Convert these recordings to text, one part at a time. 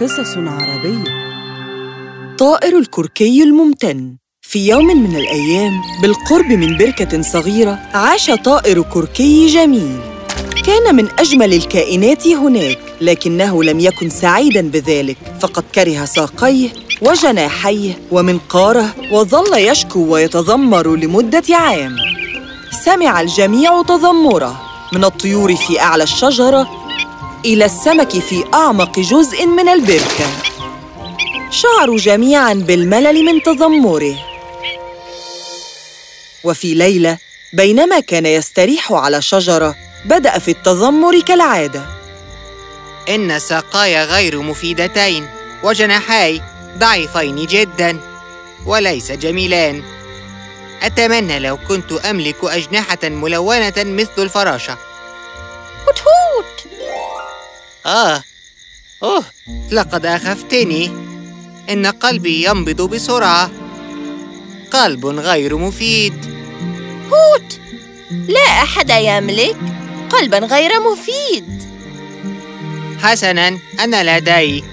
قصص عربية. طائر الكركي الممتن. في يوم من الأيام بالقرب من بركة صغيرة عاش طائر كركي جميل. كان من أجمل الكائنات هناك لكنه لم يكن سعيداً بذلك. فقد كره ساقيه وجناحيه ومنقاره وظل يشكو ويتذمر لمدة عام. سمع الجميع تذمره. من الطيور في أعلى الشجرة إلى السمك في أعمق جزء من البركة شعروا جميعاً بالملل من تذمره. وفي ليلة بينما كان يستريح على شجرة بدأ في التذمر كالعادة. إن ساقاي غير مفيدتين وجناحاي ضعيفين جدا وليس جميلان. أتمنى لو كنت أملك أجنحة ملونة مثل الفراشة. هوت هوت! آه. أوه لقد أخفتني. إن قلبي ينبض بسرعة. قلب غير مفيد. هوت لا أحد يملك قلباً غير مفيد. حسناً أنا لدي.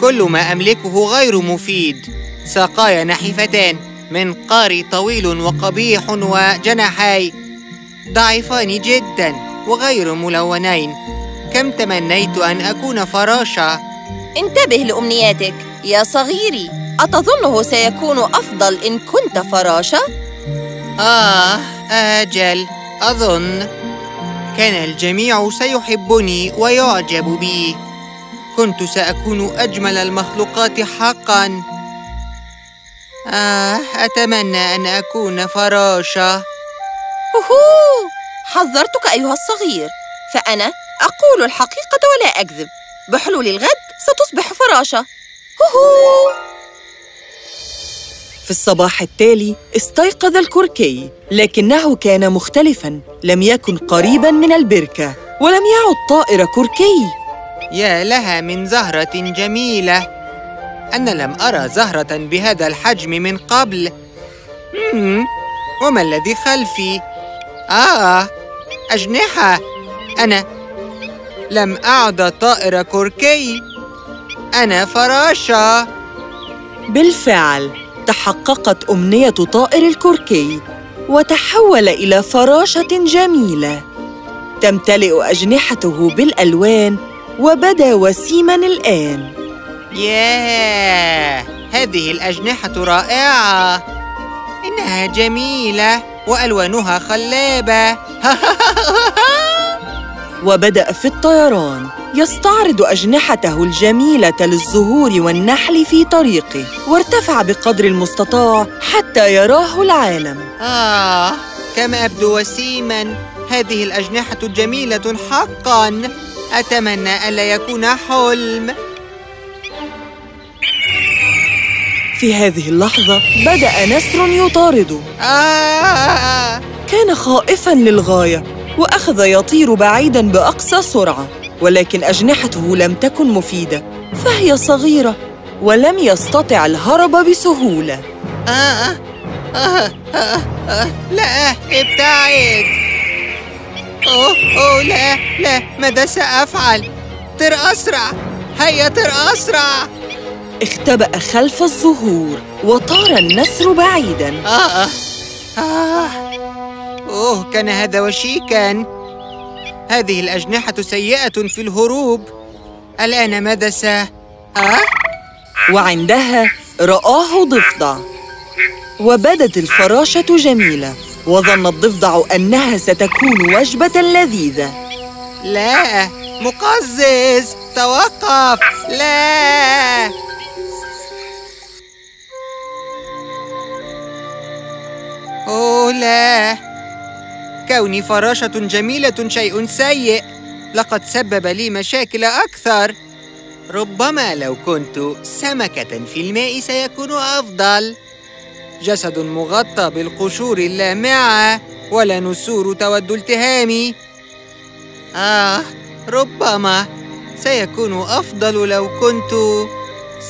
كل ما أملكه غير مفيد. ساقاي نحيفتان منقاري طويل وقبيح وجناحاي ضعيفان جدا وغير ملونين. كم تمنيت أن أكون فراشة؟ انتبه لأمنياتك. يا صغيري أتظنه سيكون أفضل إن كنت فراشة؟ آه أجل. أظن. كان الجميع سيحبني ويعجب بي. كنت سأكون أجمل المخلوقات حقاً. آه أتمنى أن أكون فراشة. هوهو حذرتك أيها الصغير. فأنا أقول الحقيقة ولا أكذب. بحلول الغد ستصبح فراشة. هوهو. في الصباح التالي استيقظ الكركي لكنه كان مختلفاً. لم يكن قريباً من البركة ولم يعد طائر كركي يا لها من زهرة جميلة. أنا لم أرى زهرة بهذا الحجم من قبل. وما الذي خلفي؟ آه أجنحة. أنا لم أعد طائر كركي. أنا فراشة. بالفعل تحققت أمنية طائر الكركي وتحول إلى فراشة جميلة. تمتلئ أجنحته بالألوان وبدا وسيماً الآن. ياه! هذه الأجنحة رائعة. إنها جميلة وألوانها خلابة. وبدأ في الطيران. يستعرض أجنحته الجميلة للزهور والنحل في طريقه وارتفع بقدر المستطاع حتى يراه العالم. آه كم أبدو وسيما. هذه الأجنحة جميلة حقا. أتمنى ألا يكون حلم. في هذه اللحظة بدأ نسر يطارده آه. كان خائفاً للغاية. وأخذ يطير بعيداً بأقصى سرعة ولكن أجنحته لم تكن مفيدة فهي صغيرة ولم يستطع الهرب بسهولة. آه آه آه آه آه لا ابتعد. أوه أوه لا لا ماذا سأفعل؟ طر أسرع هيا طر أسرع. اختبأ خلف الزهور وطار النسر بعيداً. آه آه آه. أوه كان هذا وشيكاً. هذه الأجنحة سيئة في الهروب. الآن ماذا س... آه؟ وعندها رآه ضفدع. وبدت الفراشة جميلة. وظن الضفدع أنها ستكون وجبة لذيذة. لا مقزز. توقف. لا. أوه لا. كوني فراشة جميلة شيء سيء. لقد سبب لي مشاكل أكثر. ربما لو كنت سمكة في الماء سيكون أفضل. جسد مغطى بالقشور اللامعة ولا نسور تود التهامي. آه ربما سيكون أفضل لو كنت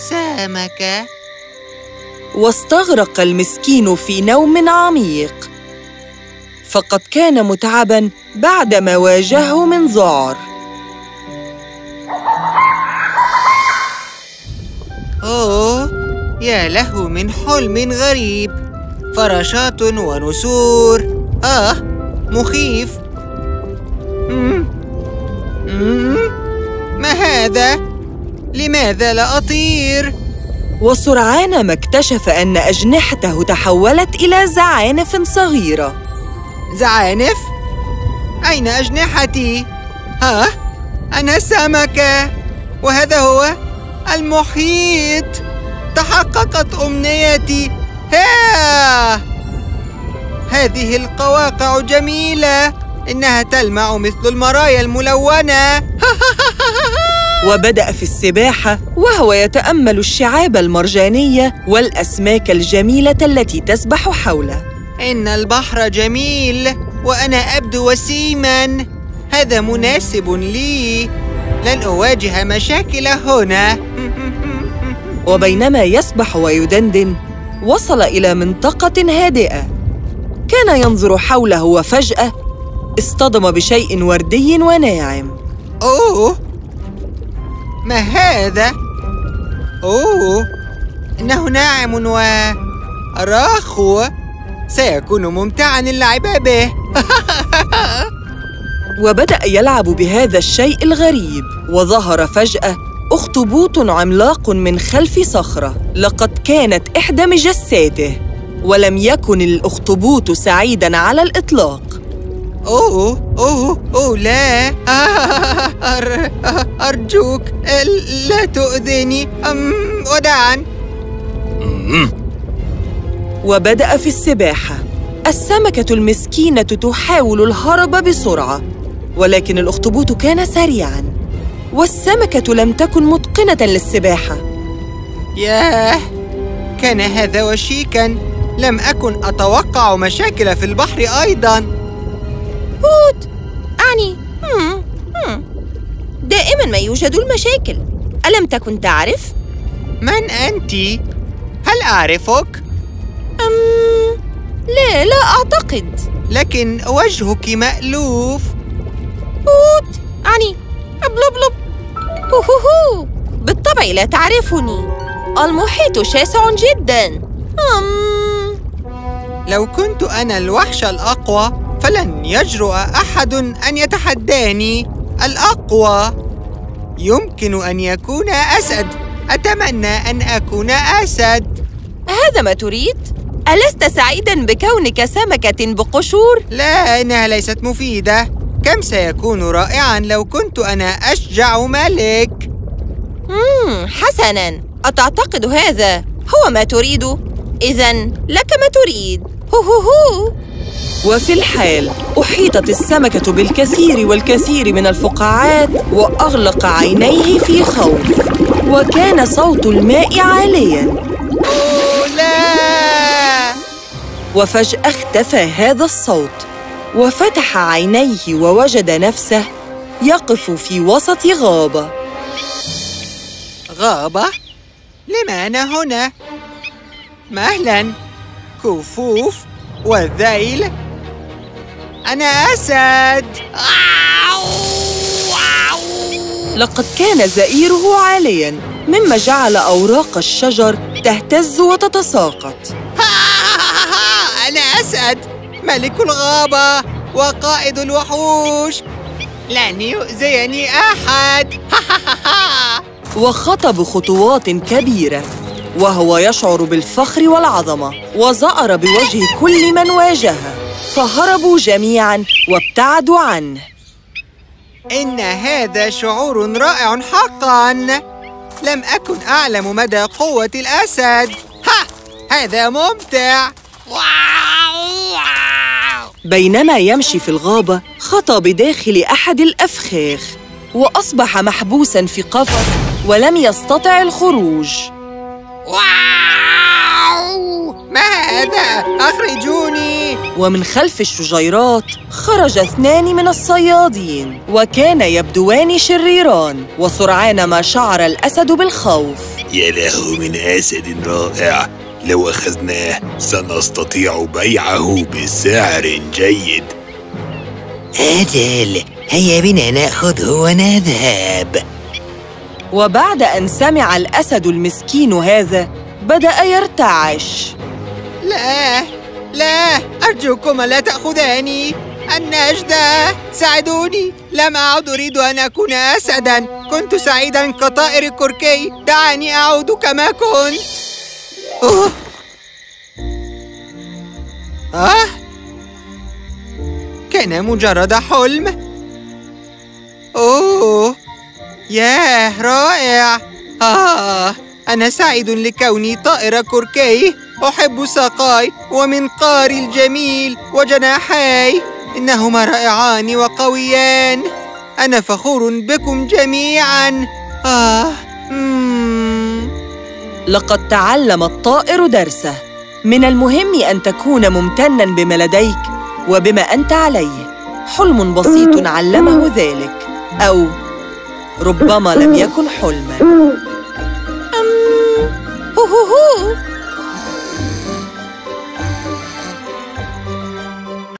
سمكة. واستغرق المسكين في نوم عميق. فقد كان متعبا بعدما واجهه من ذعر أوه يا له من حلم غريب فراشات ونسور آه مخيف مم. مم. ما هذا؟ لماذا لا أطير؟ وسرعان ما اكتشف أن أجنحته تحولت إلى زعانف صغيرة زعانف؟ أين أجنحتي؟ ها؟ أنا سمكة. وهذا هو المحيط. تحققت أمنيتي. ها! هذه القواقع جميلة. إنها تلمع مثل المرايا الملونة. وبدأ في السباحة. وهو يتأمل الشعاب المرجانية والأسماك الجميلة التي تسبح حوله. إن البحر جميل وأنا أبدو وسيماً. هذا مناسب لي. لن أواجه مشاكل هنا. وبينما يسبح ويدندن وصل إلى منطقة هادئة. كان ينظر حوله وفجأة اصطدم بشيء وردي وناعم. أوه! ما هذا؟ أوه! إنه ناعم وراخو سيكون ممتعا اللعب به. وبدأ يلعب بهذا الشيء الغريب وظهر فجأة أخطبوط عملاق من خلف صخرة لقد كانت إحدى مجساته ولم يكن الأخطبوط سعيداً على الإطلاق. أوه أوه أوه لا. أر أرجوك لا تؤذني أم وداعا. وبدأ في السباحة السمكة المسكينة تحاول الهرب بسرعة ولكن الأخطبوط كان سريعاً والسمكة لم تكن متقنة للسباحة ياه كان هذا وشيكاً لم أكن أتوقع مشاكل في البحر أيضاً هوت أعني هم. هم. دائما ما يوجد المشاكل ألم تكن تعرف؟ من أنت؟ هل أعرفك؟ أم... لا لا أعتقد. لكن وجهك مألوف. هوت أعني بلبلب هوهو بالطبع لا تعرفني. المحيط شاسع جدا. أم... لو كنت أنا الوحش الأقوى فلن يجرؤ أحد أن يتحداني. الأقوى. يمكن أن يكون أسد. أتمنى أن أكون أسد. هذا ما تريد؟ ألست سعيداً بكونك سمكة بقشور؟ لا إنها ليست مفيدة. كم سيكون رائعاً لو كنت أنا أشجع ملك؟ مم حسناً. أتعتقد هذا هو ما تريد؟ إذا لك ما تريد. هو هو هو. وفي الحال أحيطت السمكة بالكثير والكثير من الفقاعات وأغلق عينيه في خوف وكان صوت الماء عالياً. لا! وفجأة اختفى هذا الصوت وفتح عينيه ووجد نفسه يقف في وسط غابة. غابة؟ لم أنا هنا؟ مهلا. كفوف والذيل أنا أسد. لقد كان زئيره عالياً مما جعل أوراق الشجر تهتز وتتساقط. أنا أسد ملك الغابة وقائد الوحوش. لن يؤذيني أحد. وخطى بخطوات كبيرة وهو يشعر بالفخر والعظمة وزأر بوجه كل من واجهه فهربوا جميعاً وابتعدوا عنه. إن هذا شعور رائع حقاً. لم أكن أعلم مدى قوة الأسد. ها هذا ممتع. بينما يمشي في الغابة خطى بداخل أحد الأفخاخ وأصبح محبوساً في قفص ولم يستطع الخروج. ما هذا أخرجوني! ومن خلف الشجيرات خرج اثنان من الصيادين وكان يبدوان شريران وسرعان ما شعر الأسد بالخوف. يا له من أسد رائع. لو أخذناه سنستطيع بيعه بسعر جيد. أجل هيا بنا نأخذه ونذهب. وبعد أن سمع الأسد المسكين هذا بدأ يرتعش. لا لا أرجوكم لا تأخذاني. النجدة ساعدوني. لم أعد أريد أن أكون أسداً. كنت سعيداً كطائر كركي. دعني أعود كما كنت. أوه. آه؟ كان مجرد حلم؟ أوه. ياه رائع. آه أنا سعيد لكوني طائر كركي. أحب ساقاي ومنقاري الجميل وجناحاي إنهما رائعان وقويان. أنا فخور بكم جميعاً. آه. لقد تعلم الطائر درسه. من المهم أن تكون ممتناً بما لديك وبما أنت عليه. حلم بسيط علمه ذلك. أو ربما لم يكن حلماً. هو هو هو.